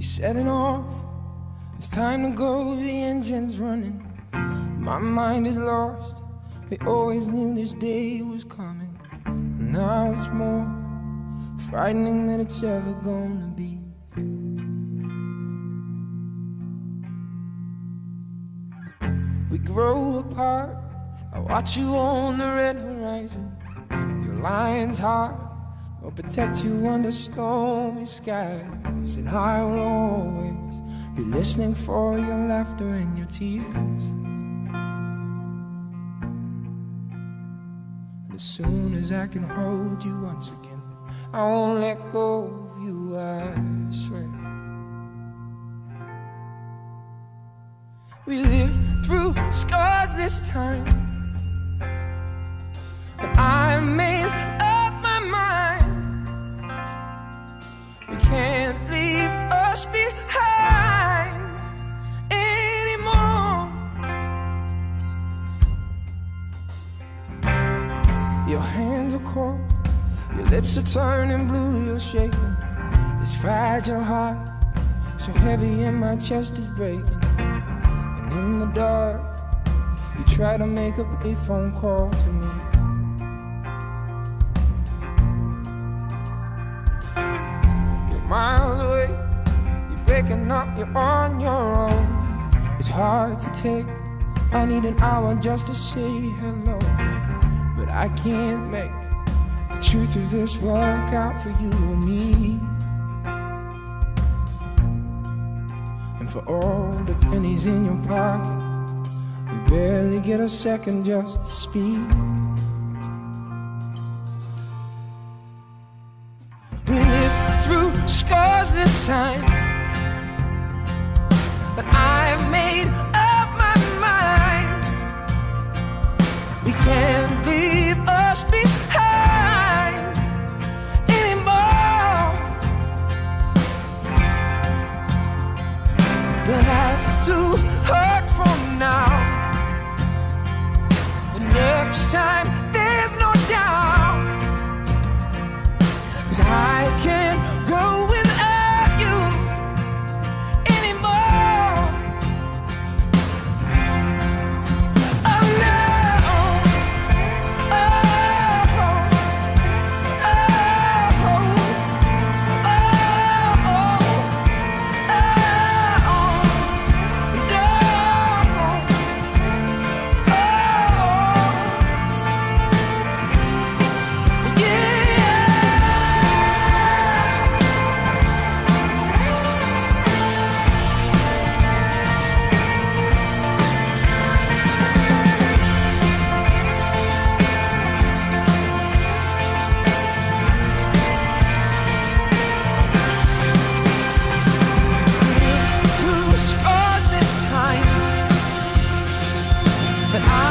You're setting off. It's time to go. The engine's running. My mind is lost. We always knew this day was coming. And now it's more frightening than it's ever gonna be. We grow apart. I watch you on the red horizon. Your lion's heart will protect you under stormy skies. And I will always be listening for your laughter and your tears. And as soon as I can hold you once again, I won't let go of you, I swear. We live through scars this time. But I are cold, your lips are turning blue, you're shaking. This fragile heart, so heavy and my chest is breaking. And in the dark, you try to make a a phone call to me. You're miles away, you're breaking up, you're on your own. It's hard to take, I need an hour just to say hello. But I can't make the truth of this won't out for you and me. And for all the pennies in your pocket, you barely get a second just to speak. We lived through scars this time, but I've made up my mind. We can't. will have to that I